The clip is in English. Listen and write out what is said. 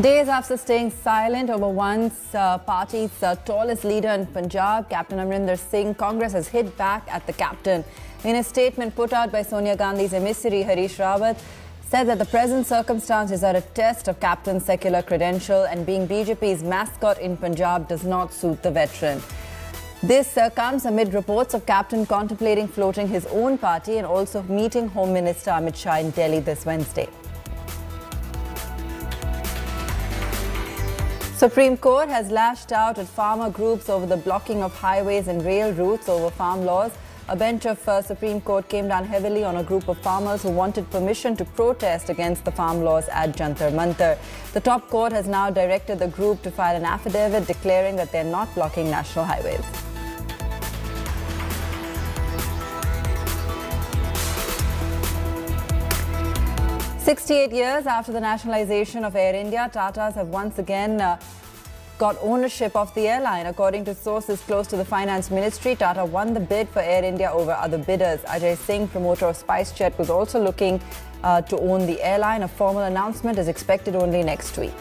Days after staying silent over once uh, party's uh, tallest leader in Punjab, Captain Amrinder Singh, Congress has hit back at the captain. In a statement put out by Sonia Gandhi's emissary Harish Rawat, said that the present circumstances are a test of captain's secular credential and being BJP's mascot in Punjab does not suit the veteran. This uh, comes amid reports of captain contemplating floating his own party and also meeting Home Minister Amit Shah in Delhi this Wednesday. Supreme Court has lashed out at farmer groups over the blocking of highways and rail routes over farm laws. A bench of uh, Supreme Court came down heavily on a group of farmers who wanted permission to protest against the farm laws at Jantar Mantar. The top court has now directed the group to file an affidavit declaring that they're not blocking national highways. Sixty-eight years after the nationalization of Air India, Tatas have once again uh, got ownership of the airline. According to sources close to the finance ministry, Tata won the bid for Air India over other bidders. Ajay Singh, promoter of SpiceJet, was also looking uh, to own the airline. A formal announcement is expected only next week.